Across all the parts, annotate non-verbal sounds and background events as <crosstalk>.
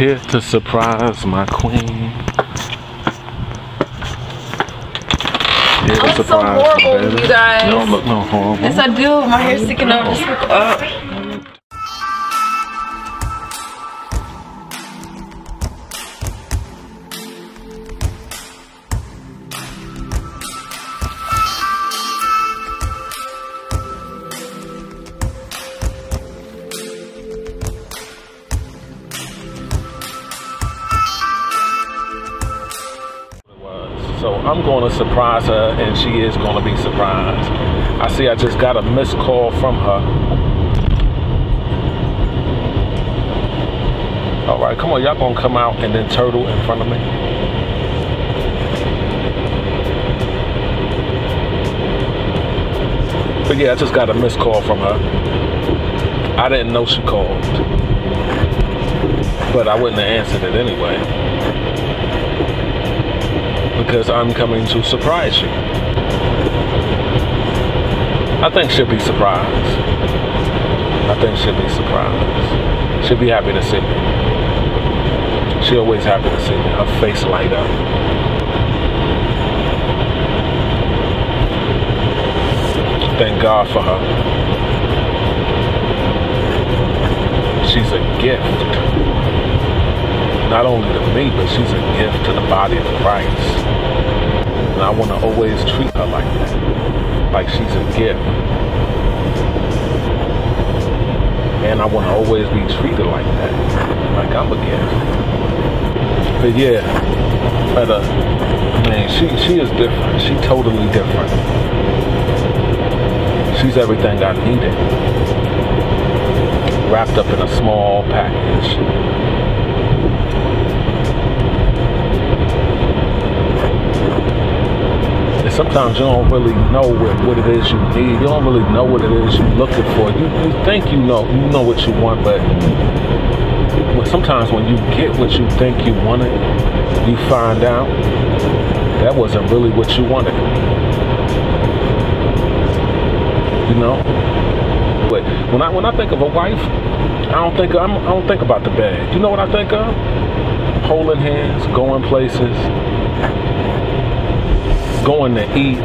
Here to surprise my queen. Here to I'm so surprise my horrible, you guys. You don't look no horrible. Yes, I do. My hair's sticking up. Just look up. I'm going to surprise her, and she is going to be surprised. I see I just got a missed call from her. All right, come on, y'all gonna come out and then turtle in front of me. But yeah, I just got a missed call from her. I didn't know she called, but I wouldn't have answered it anyway because I'm coming to surprise you. I think she'll be surprised. I think she'll be surprised. She'll be happy to see me. She always happy to see me. Her face light up. Thank God for her. She's a gift not only to me, but she's a gift to the body of Christ. And I want to always treat her like that, like she's a gift. And I want to always be treated like that, like I'm a gift. But yeah, but uh, man, she she is different. She totally different. She's everything I needed, wrapped up in a small package. And sometimes you don't really know what, what it is you need. You don't really know what it is you're looking for. You, you think you know you know what you want, but sometimes when you get what you think you wanted, you find out that wasn't really what you wanted. You know? But when I when I think of a wife, I don't think I'm, I don't think about the bed. You know what I think of? Holding hands, going places, going to eat.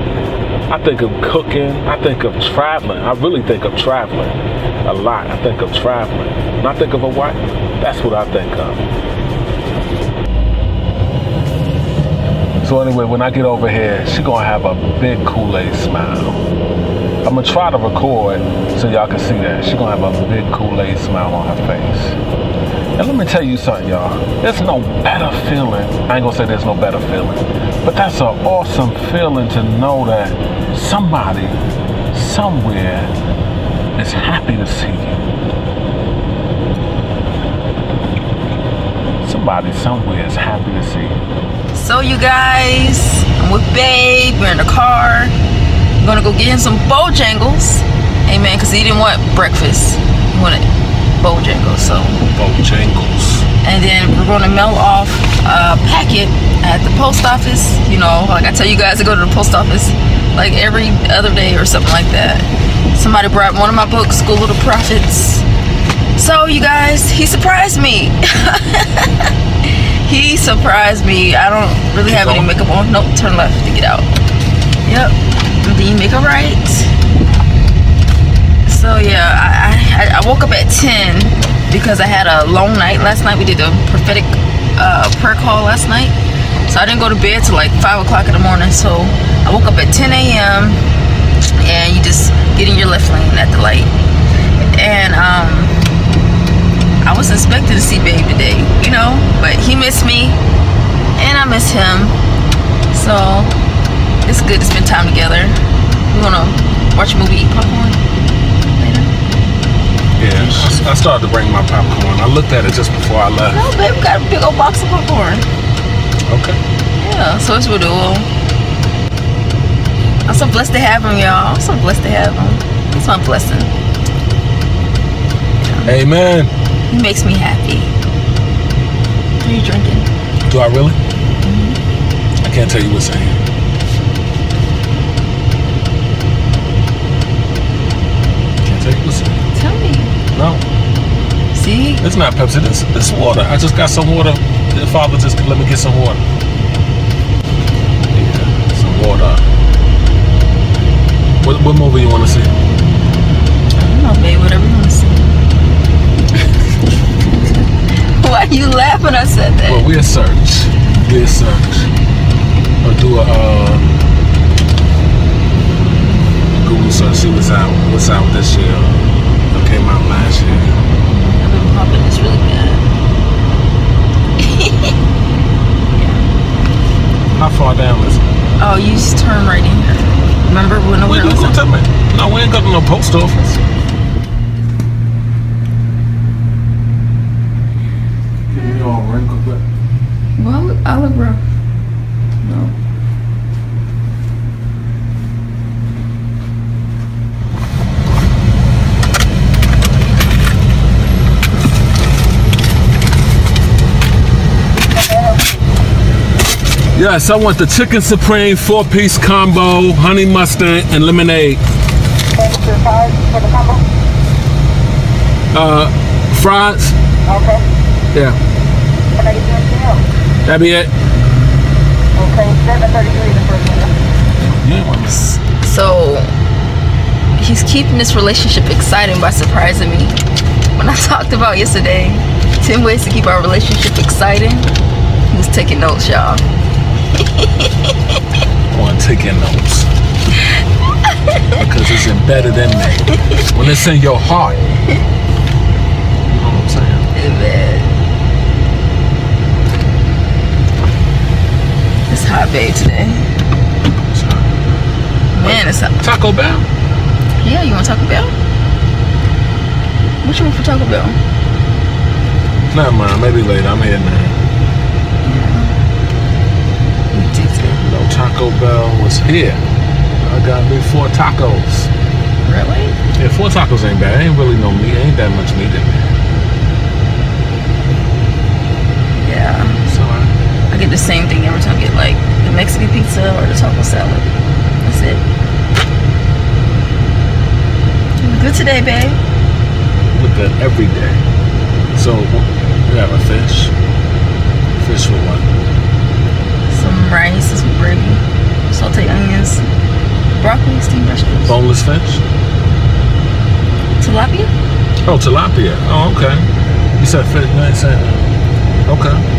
I think of cooking. I think of traveling. I really think of traveling a lot. I think of traveling. When I think of a wife, that's what I think of. So anyway, when I get over here, she gonna have a big Kool-Aid smile. I'm gonna try to record so y'all can see that. She gonna have a big Kool-Aid smile on her face. And let me tell you something, y'all. There's no better feeling. I ain't gonna say there's no better feeling, but that's an awesome feeling to know that somebody somewhere is happy to see you. Somebody somewhere is happy to see you. So you guys, I'm with Babe. We're in the car. I'm gonna go get him some Bojangles. Amen. Cause he didn't want breakfast. He wanted Bojangles. So Bojangles. and then we're gonna mail off a packet at the post office. You know, like I tell you guys to go to the post office like every other day or something like that. Somebody brought one of my books, School of the Prophets. So you guys, he surprised me. <laughs> he surprised me. I don't really have any makeup on. Nope, turn left to get out. Yep. And then you make a right. So yeah, I, I, I woke up at 10 because I had a long night last night. We did the prophetic uh, prayer call last night. So I didn't go to bed till like 5 o'clock in the morning. So I woke up at 10 a.m. and you just get in your left lane at the light. And um, I was expecting to see Babe today, you know, but he missed me and I miss him. So it's good to spend time together. We wanna watch a movie, eat popcorn. Yeah, I, I started to bring my popcorn. I looked at it just before I left. No, babe, we got a big old box of popcorn. Okay. Yeah, so it's real. I'm so blessed to have him, y'all. I'm so blessed to have him. It's my blessing. Amen. He makes me happy. What are you drinking? Do I really? Mm-hmm. I can't tell you what's in here. Can't tell you what's in here. No. See? It's not Pepsi. This this water. I just got some water. The father just let me get some water. Yeah, some water. What, what movie you want to see? I don't know, babe. Whatever you want to see. <laughs> Why you laugh when I said that? Well, we'll search. We'll search. Or do a uh, Google search. See what's out. What's out this year? What came out last year? I've been popping this really bad. How far down is it? Oh, you just turn right in here. Remember when We we ain't was gonna tell me. No, we ain't got to no post office. Give me all wrinkled back. Well, I look rough. No. Yes, I want the chicken supreme four piece combo, honey mustard, and lemonade. Uh, fries. Okay. Yeah, Can I get you anything else? that be it. Okay, 733 the first one. Yeah, So he's keeping this relationship exciting by surprising me. When I <laughs> talked about yesterday, 10 ways to keep our relationship exciting, he was taking notes, y'all. I want to notes because it's embedded in me. When it's in your heart, you know what I'm saying. Amen. It's hot, babe, today. It's hot. Man, it's hot. Taco Bell. Yeah, you want Taco Bell? What you want for Taco Bell? Never mind. Maybe later. I'm here now. No, Taco Bell was here. I got me four tacos. Really? Yeah, four tacos ain't bad. Ain't really no meat. Ain't that much meat in there. Yeah. Alright. I get the same thing every time I get like the Mexican pizza or the taco salad. That's it. Doing Good today, babe. Look good every day. So we have a fish. Fish for one. Some rice, some gravy, sauteed onions, broccoli, steamed vegetables, Boneless fish? tilapia. Oh, tilapia. Oh, okay. You said fish. You ain't saying. Okay.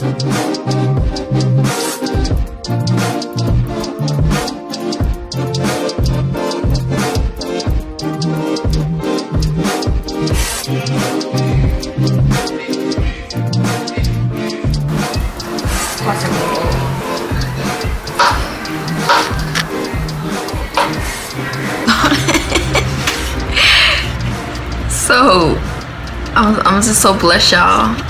<laughs> So, I'm, I'm just so blessed, y'all,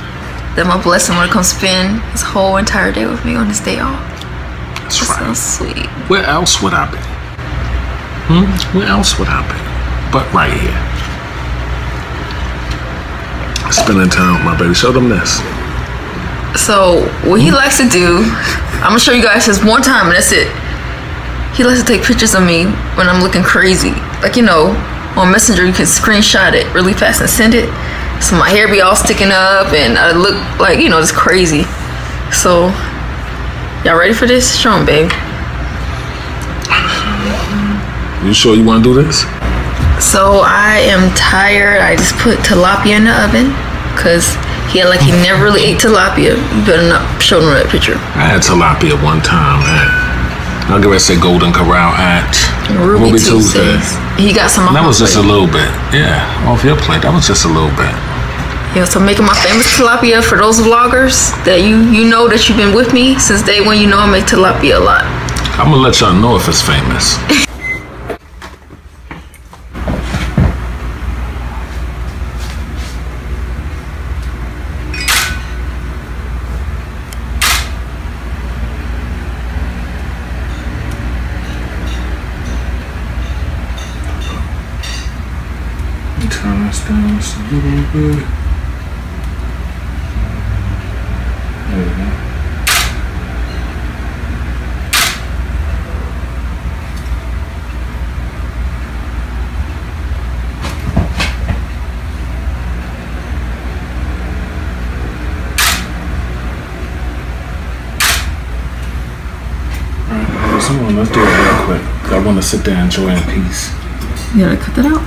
that my blessing it comes spend his whole entire day with me on this day off. That's So, right. How sweet. Where else would I be? Hmm? Where else would I be? But right here. Spending time with my baby. Show them this. So what he likes to do, I'm gonna show you guys this one time and that's it. He likes to take pictures of me when I'm looking crazy. Like you know, on Messenger you can screenshot it really fast and send it. So my hair be all sticking up and I look like you know it's crazy. So y'all ready for this? Show him, babe. You sure you want to do this? So I am tired. I just put tilapia in the oven because he had like he mm. never really ate tilapia. You better not show him that picture. I had tilapia one time at, I'll give it say Golden Corral at Ruby, Tuesdays. He got some. That was just a little bit. Yeah, off your plate. That was just a little bit. Yeah, so making my famous tilapia for those vloggers that you you know that you've been with me since day one. You know I make tilapia a lot. I'm gonna let y'all know if it's famous. Turn this down just a little bit. There we go. Alright, so let's do it real quick. I want to sit there and enjoy in peace. You gotta cut that out.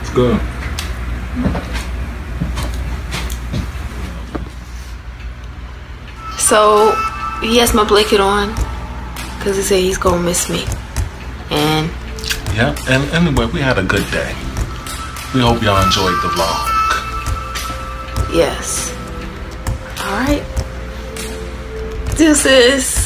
It's good. So he has my blanket on because he said he's gonna miss me, and Yeah, and anyway, we had a good day. We hope y'all enjoyed the vlog. yes. All right. Deuces.